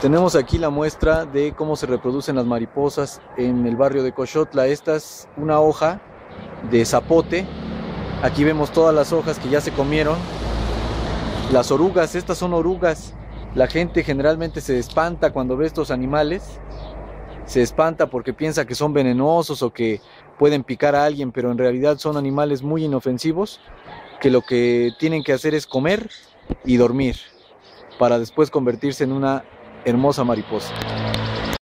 Tenemos aquí la muestra de cómo se reproducen las mariposas en el barrio de Cochotla. Esta es una hoja de zapote. Aquí vemos todas las hojas que ya se comieron. Las orugas, estas son orugas. La gente generalmente se espanta cuando ve estos animales. Se espanta porque piensa que son venenosos o que pueden picar a alguien, pero en realidad son animales muy inofensivos que lo que tienen que hacer es comer y dormir para después convertirse en una hermosa mariposa.